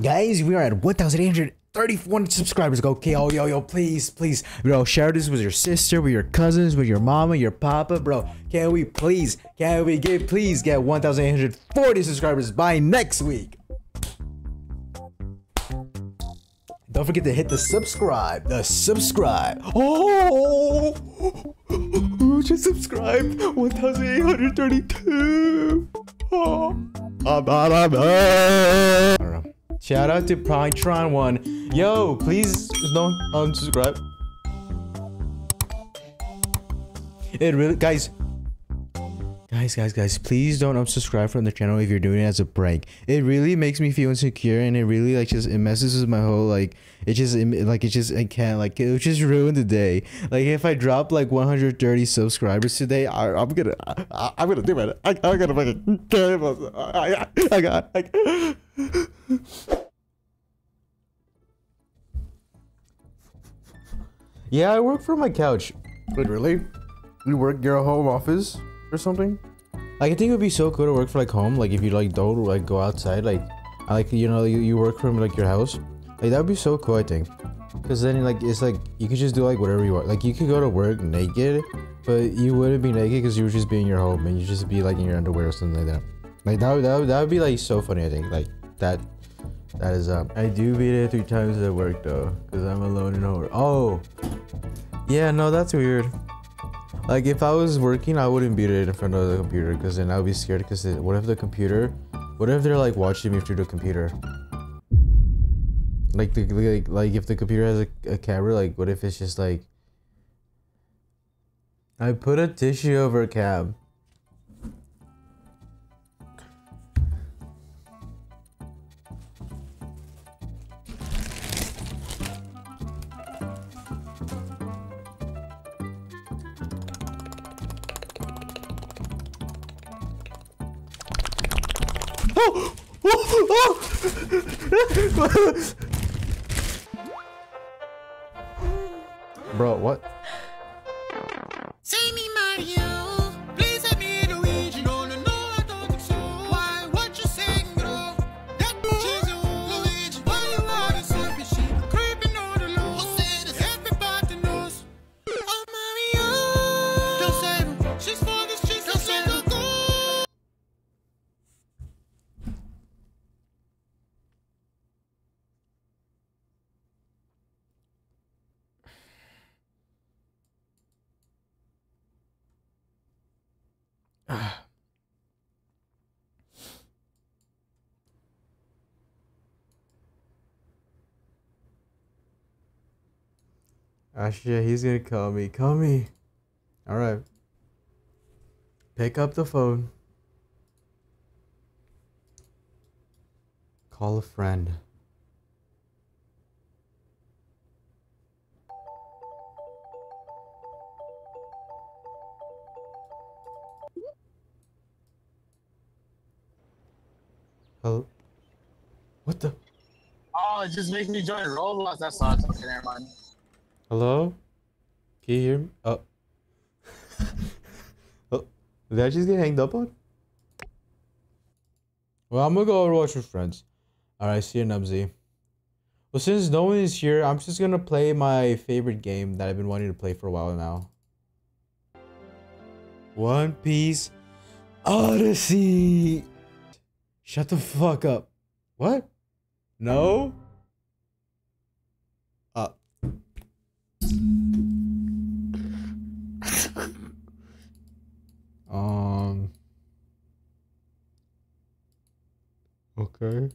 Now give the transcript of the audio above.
Guys, we are at 1,831 subscribers. Go, okay, yo, yo, yo, please, please, bro, share this with your sister, with your cousins, with your mama, your papa, bro. Can we please, can we get, please get 1,840 subscribers by next week? Don't forget to hit the subscribe, the subscribe. Oh, who just subscribed? 1,832. Oh. I don't know. Shout out to Pytron1. Yo, please don't unsubscribe. It really, guys, guys, guys, guys, please don't unsubscribe from the channel if you're doing it as a prank. It really makes me feel insecure, and it really like just it messes with my whole like it just it, like it just I can't like it just ruined the day. Like if I drop like 130 subscribers today, I, I'm gonna I, I'm gonna do it. I, I'm gonna fucking kill I, I, I got. I, yeah, I work from my couch. Wait, really? You work your home office or something? Like I think it would be so cool to work for like home. Like if you like don't like go outside, like I like you know you, you work from like your house. Like that would be so cool. I think. Cause then like it's like you could just do like whatever you want. Like you could go to work naked, but you wouldn't be naked because you would just be in your home and you just be like in your underwear or something like that. Like that would, that would, that would be like so funny. I think like that that is um. I do beat it three times at work though, cause I'm alone in home. Oh, yeah, no, that's weird. Like if I was working, I wouldn't beat it in front of the computer, cause then I would be scared. Cause what if the computer, what if they're like watching me through the computer? Like the like like if the computer has a, a camera, like what if it's just like. I put a tissue over a cab. Oh! Oh! Oh! Bro, what? Asha, he's gonna call me. Call me. Alright. Pick up the phone. Call a friend. Hello? What the? Oh, it just makes me join Roblox. That sucks. Okay, never mind. Hello? Can you hear me? Oh. oh. Did I just get hanged up on? Well, I'm gonna go overwatch with friends. Alright, see you, Nubsy. Well, since no one is here, I'm just gonna play my favorite game that I've been wanting to play for a while now. One Piece Odyssey! Shut the fuck up. What? No? Uh. um. Okay.